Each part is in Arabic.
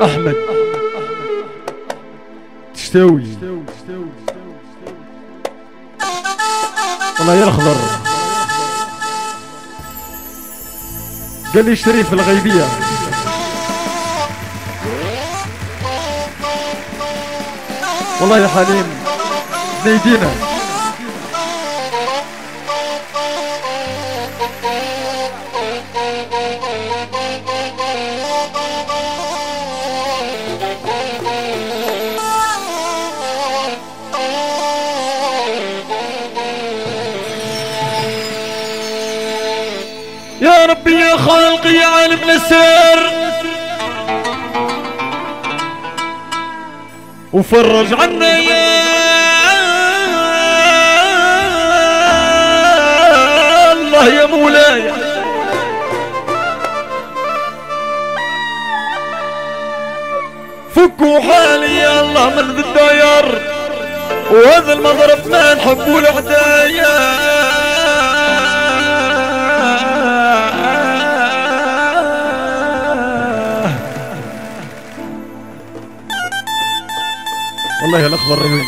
أحمد. تشتاوي والله يا الخضر. قال لي شريف الغيبية. والله يا حليم نيدينا يا يا عالم السر وفرج عنا يا الله يا مولاي. فكوا حالي يا الله من الداير. وهذا المضرب ما نحبوا العدايا والله الأخضر. رويني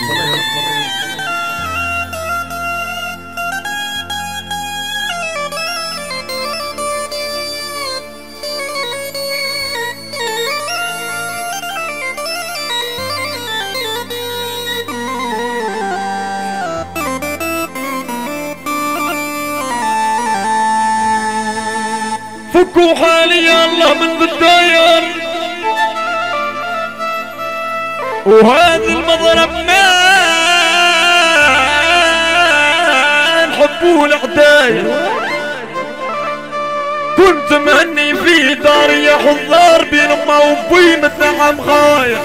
فكوا حالي الله من بالداير وهذا المضرب ما نحبوه العداية. كنت مهني في داري حضار بين امه وابوي مثل عم خايا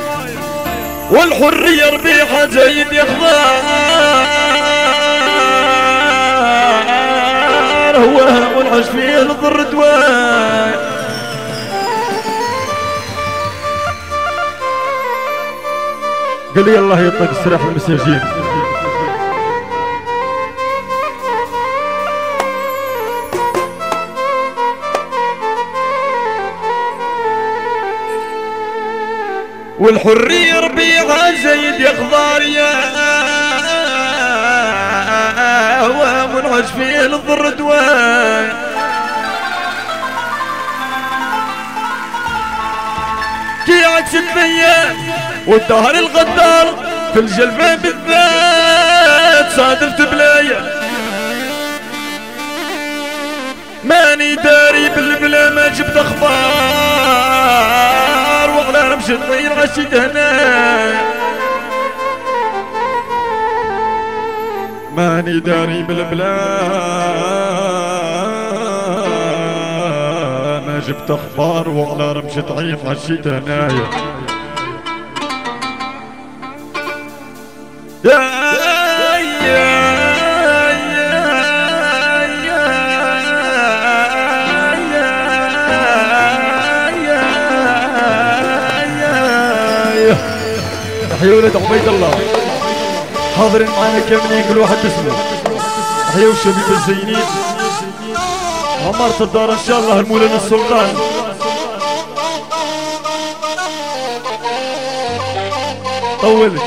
والحرية ربيحة جيد يا هو والعش فيه الضر دواي قال لي الله يطلق السلاح المساجين والحرية ربيعها زيد يا خضار يا ومنعش فيه الضر الثياب والدهر الغدار في الجلبة بالذات صادفت بلايا ماني داري بالبلا ما جبت أخبار وعلى رمش الطير عشيت هنا. ماني داري بالبلا جبت أخبار وعلى رمش طعيم عشيت هنايا. تحية ولد عبيد الله. حاضرين معنا كاملين كل واحد باسمه. تحية والشبيب الزينين. عمارة الدار إن شاء الله المولان السلطان طولت.